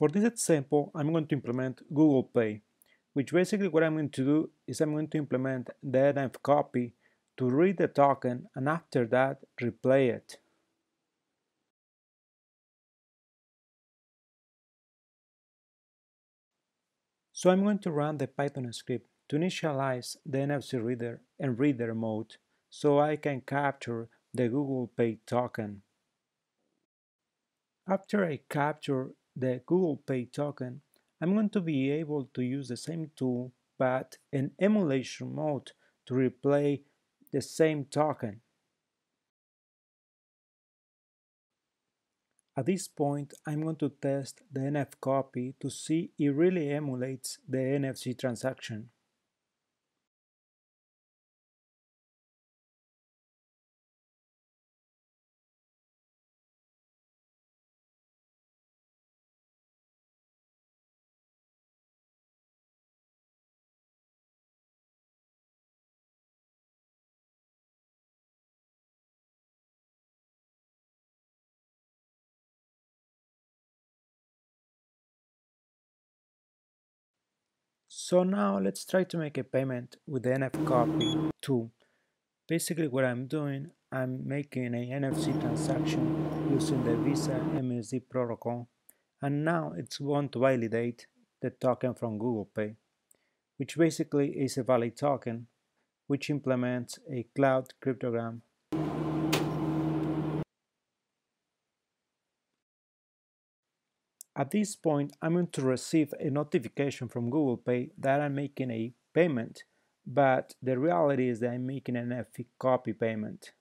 For this example, I'm going to implement Google Pay, which basically what I'm going to do is I'm going to implement the NF copy to read the token and after that replay it. So I'm going to run the Python script to initialize the NFC reader and reader mode so I can capture the Google Pay token. After I capture the Google Pay token, I'm going to be able to use the same tool but in emulation mode to replay the same token. At this point, I'm going to test the NF copy to see if it really emulates the NFC transaction. So now let's try to make a payment with the NF copy too. Basically what I'm doing, I'm making a NFC transaction using the Visa MSD protocol and now it's going to validate the token from Google Pay, which basically is a valid token which implements a cloud cryptogram At this point, I'm going to receive a notification from Google Pay that I'm making a payment, but the reality is that I'm making an NF copy payment.